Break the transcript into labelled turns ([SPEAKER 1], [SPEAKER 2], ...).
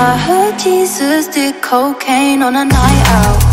[SPEAKER 1] I heard Jesus did cocaine on a night out.